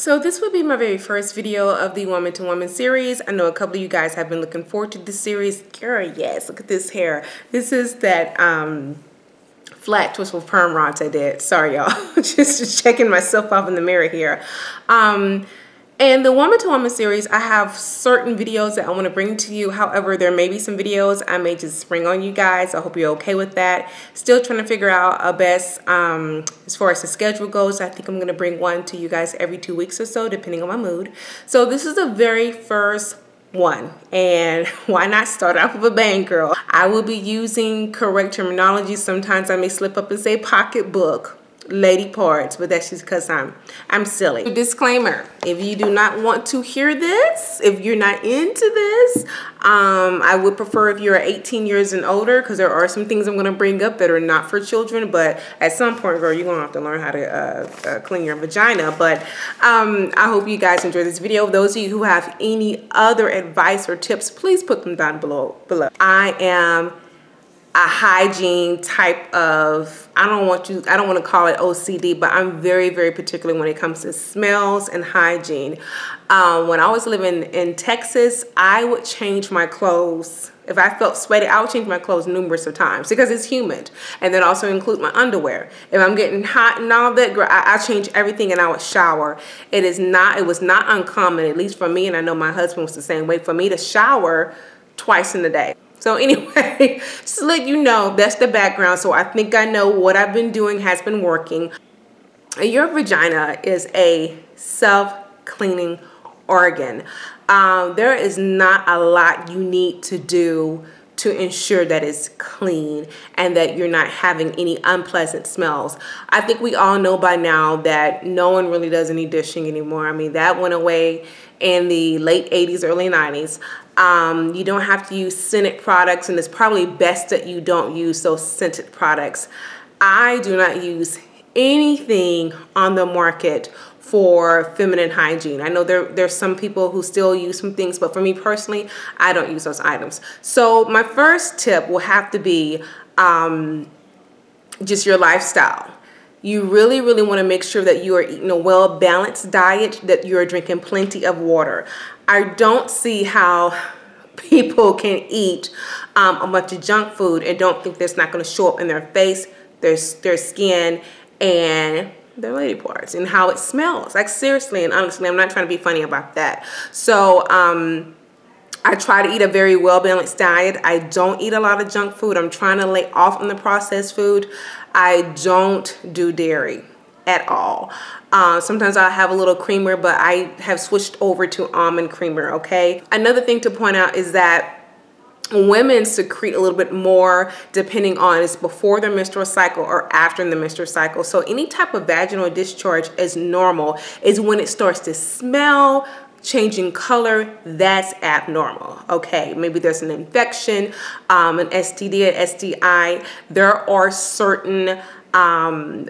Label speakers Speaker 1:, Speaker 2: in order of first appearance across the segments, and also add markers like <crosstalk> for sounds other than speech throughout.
Speaker 1: So this would be my very first video of the Woman to Woman series. I know a couple of you guys have been looking forward to this series. Girl, yes, look at this hair. This is that um, flat twist with perm rods I did. Sorry, y'all. just, <laughs> just checking myself off in the mirror here. Um, and the Woman to Woman series, I have certain videos that I want to bring to you. However, there may be some videos I may just spring on you guys. I hope you're okay with that. Still trying to figure out a best um, as far as the schedule goes. I think I'm going to bring one to you guys every two weeks or so, depending on my mood. So this is the very first one and <laughs> why not start off with a bang girl i will be using correct terminology sometimes i may slip up and say pocketbook lady parts, but that's just because I'm I'm silly. Disclaimer, if you do not want to hear this, if you're not into this, um, I would prefer if you're 18 years and older because there are some things I'm going to bring up that are not for children, but at some point, girl, you're going to have to learn how to uh, uh, clean your vagina. But um, I hope you guys enjoy this video. Those of you who have any other advice or tips, please put them down below. below. I am a hygiene type of I don't want you I don't want to call it OCD but I'm very very particular when it comes to smells and hygiene. Um, when I was living in Texas I would change my clothes. If I felt sweaty I would change my clothes numerous of times because it's humid. And then also include my underwear. If I'm getting hot and all that I, I change everything and I would shower. It is not it was not uncommon at least for me and I know my husband was the same way for me to shower twice in a day so anyway, <laughs> just to let you know, that's the background. So I think I know what I've been doing has been working. Your vagina is a self-cleaning organ. Um, there is not a lot you need to do to ensure that it's clean and that you're not having any unpleasant smells. I think we all know by now that no one really does any douching anymore. I mean, that went away in the late 80s, early 90s. Um, you don't have to use scented products and it's probably best that you don't use those scented products. I do not use anything on the market for feminine hygiene. I know there there's some people who still use some things, but for me personally, I don't use those items. So my first tip will have to be um, just your lifestyle. You really, really want to make sure that you are eating a well-balanced diet, that you are drinking plenty of water. I don't see how <laughs> people can eat um, a bunch of junk food and don't think that's not going to show up in their face, their, their skin, and their lady parts and how it smells. Like seriously and honestly, I'm not trying to be funny about that. So um, I try to eat a very well-balanced diet. I don't eat a lot of junk food. I'm trying to lay off on the processed food. I don't do dairy at all. Uh, sometimes I'll have a little creamer, but I have switched over to almond creamer, okay? Another thing to point out is that women secrete a little bit more depending on it's before their menstrual cycle or after the menstrual cycle. So any type of vaginal discharge is normal. Is when it starts to smell, changing color, that's abnormal. Okay, maybe there's an infection, um, an STD, an STI. There are certain um,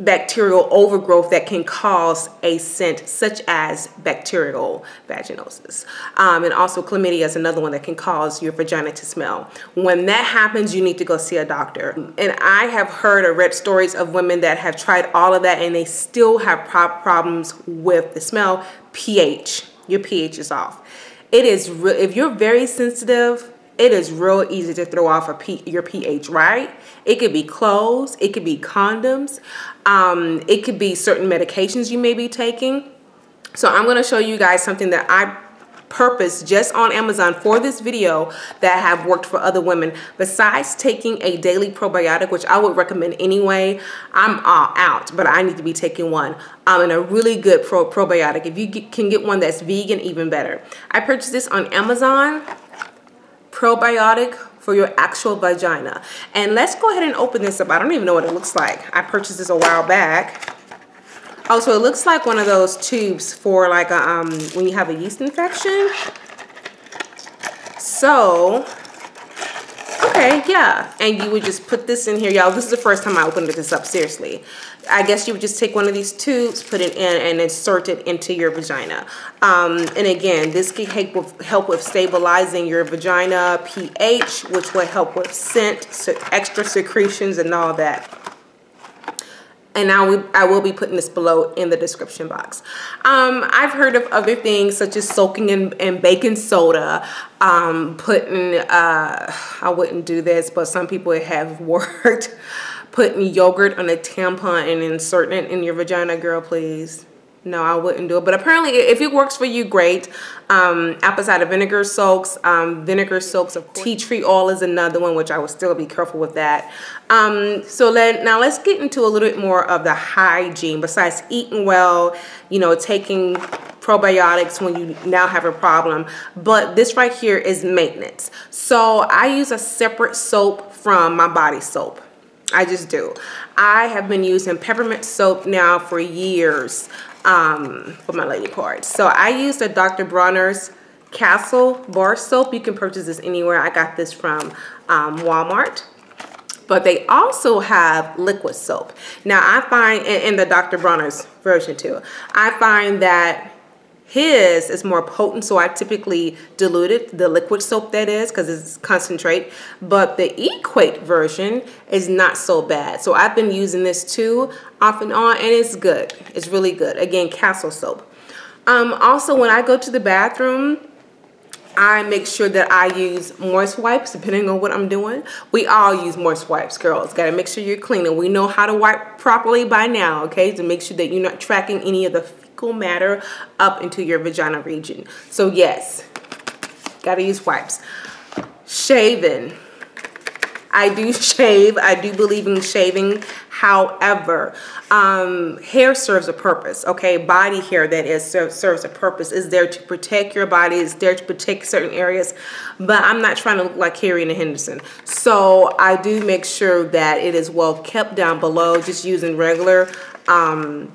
Speaker 1: bacterial overgrowth that can cause a scent such as bacterial vaginosis. Um, and also chlamydia is another one that can cause your vagina to smell. When that happens, you need to go see a doctor. And I have heard or read stories of women that have tried all of that and they still have pro problems with the smell. pH, your pH is off. It is, if you're very sensitive, it is real easy to throw off a P, your pH, right? It could be clothes, it could be condoms, um, it could be certain medications you may be taking. So I'm going to show you guys something that I purpose just on Amazon for this video that have worked for other women. Besides taking a daily probiotic, which I would recommend anyway, I'm all out, but I need to be taking one. Um, and a really good pro probiotic. If you get, can get one that's vegan, even better. I purchased this on Amazon. Probiotic for your actual vagina. And let's go ahead and open this up. I don't even know what it looks like. I purchased this a while back. Also, it looks like one of those tubes for like a, um, when you have a yeast infection. So, okay, yeah. And you would just put this in here. Y'all, this is the first time I opened this up, seriously. I guess you would just take one of these tubes, put it in, and insert it into your vagina. Um, and again, this can help with, help with stabilizing your vagina pH, which will help with scent, so extra secretions, and all that. And I will, I will be putting this below in the description box. Um, I've heard of other things such as soaking in, in baking soda, um, putting, uh, I wouldn't do this, but some people have <laughs> worked, putting yogurt on a tampon and inserting it in your vagina, girl, please no, I wouldn't do it. But apparently, if it works for you, great. Um, apple cider vinegar soaks, um, vinegar soaks of tea tree oil is another one, which I would still be careful with that. Um, so let, now let's get into a little bit more of the hygiene. Besides eating well, you know, taking probiotics when you now have a problem. But this right here is maintenance. So I use a separate soap from my body soap. I just do. I have been using peppermint soap now for years um, for my lady parts. So I used a Dr. Bronner's Castile bar soap. You can purchase this anywhere. I got this from um, Walmart. But they also have liquid soap. Now I find, in, in the Dr. Bronner's version too, I find that his is more potent, so I typically dilute it, the liquid soap that is, because it's concentrate. But the Equate version is not so bad. So I've been using this too, off and on, and it's good. It's really good. Again, Castile soap. Um, also, when I go to the bathroom, I make sure that I use moist wipes depending on what I'm doing. We all use moist wipes, girls. Got to make sure you're cleaning. We know how to wipe properly by now, okay? To make sure that you're not tracking any of the fecal matter up into your vagina region. So yes, gotta use wipes. Shaving. I do <laughs> shave. I do believe in shaving. However, um, hair serves a purpose, okay? Body hair, that is, serves a purpose. Is there to protect your body. Is there to protect certain areas. But I'm not trying to look like Harriet Henderson. So I do make sure that it is well kept down below, just using regular um,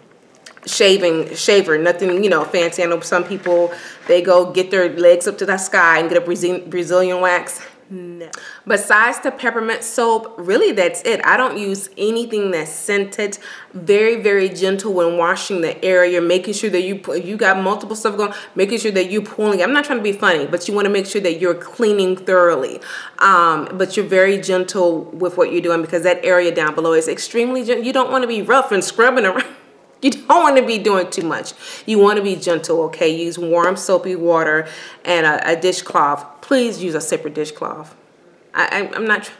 Speaker 1: shaving shaver nothing you know fancy i know some people they go get their legs up to the sky and get a brazilian, wax no. Besides the peppermint soap, really that's it. I don't use anything that's scented. Very, very gentle when washing the area, making sure that you you got multiple stuff going, making sure that you're pulling. I'm not trying to be funny, but you want to make sure that you're cleaning thoroughly. Um, but you're very gentle with what you're doing because that area down below is extremely gentle. You don't want to be rough and scrubbing around. You <laughs> don't want to be doing too much. You want to be gentle, okay? Use warm soapy water and a, a dishcloth. Please use a separate dishcloth. I, I, I'm not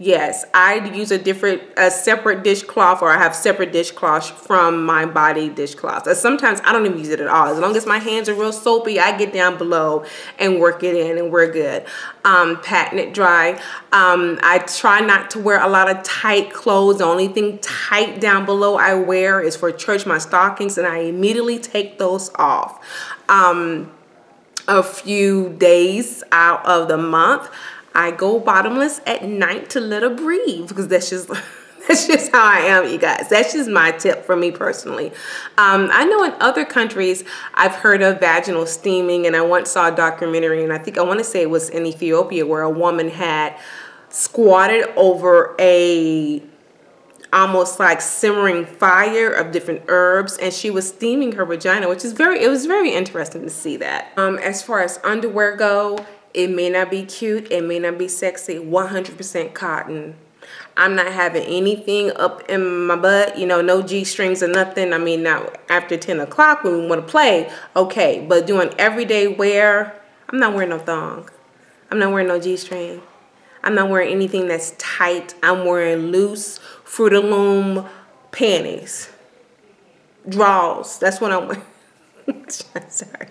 Speaker 1: Yes, I use a different, a separate dishcloth or I have separate dishcloths from my body dishcloths. Sometimes I don't even use it at all. As long as my hands are real soapy, I get down below and work it in and we're good. Um, patting it dry. Um, I try not to wear a lot of tight clothes. The only thing tight down below I wear is for church, my stockings, and I immediately take those off. Um, a few days out of the month, I go bottomless at night to let her breathe because that's just <laughs> that's just how I am, you guys. That's just my tip for me personally. Um, I know in other countries I've heard of vaginal steaming, and I once saw a documentary, and I think I want to say it was in Ethiopia where a woman had squatted over a almost like simmering fire of different herbs and she was steaming her vagina which is very it was very interesting to see that um as far as underwear go it may not be cute, it may not be sexy, 100% cotton. I'm not having anything up in my butt, you know, no G strings or nothing. I mean, now after 10 o'clock when we want to play, okay, but doing everyday wear, I'm not wearing no thong. I'm not wearing no G string. I'm not wearing anything that's tight. I'm wearing loose Fruit of Loom panties, draws. That's what I'm wearing. <laughs> Sorry.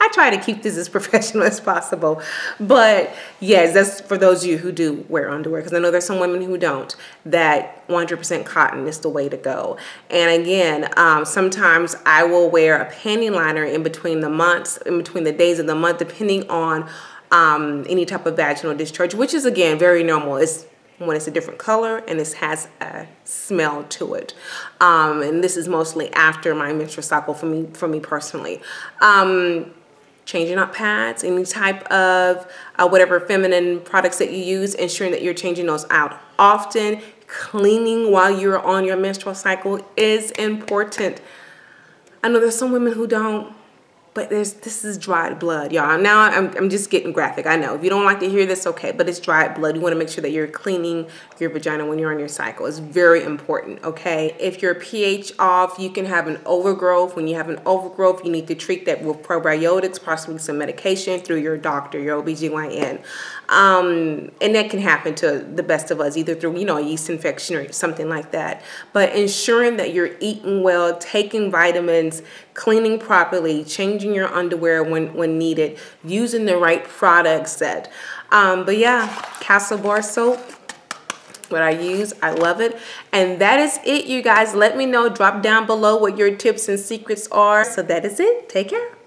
Speaker 1: I try to keep this as <laughs> professional as possible. But yes, that's for those of you who do wear underwear, because I know there's some women who don't, that 100% cotton is the way to go. And again, um, sometimes I will wear a panty liner in between the months, in between the days of the month, depending on um, any type of vaginal discharge, which is again very normal. It's when it's a different color and this has a smell to it. Um, and this is mostly after my menstrual cycle for me, for me personally. Um, changing out pads, any type of uh, whatever feminine products that you use, ensuring that you're changing those out often. Cleaning while you're on your menstrual cycle is important. I know there's some women who don't but there's this is dried blood, y'all. Now I'm, I'm just getting graphic. I know if you don't like to hear this, okay, but it's dried blood. You want to make sure that you're cleaning your vagina when you're on your cycle. It's very important, okay? If your pH off, you can have an overgrowth. When you have an overgrowth, you need to treat that with probiotics, possibly some medication through your doctor, your OBGYN. Um, and that can happen to the best of us, either through, you know, a yeast infection or something like that. But ensuring that you're eating well, taking vitamins, cleaning properly, changing your underwear when, when needed, using the right product set. Um, but yeah, Castile Bar soap, what I use. I love it. And that is it, you guys. Let me know. Drop down below what your tips and secrets are. So that is it. Take care.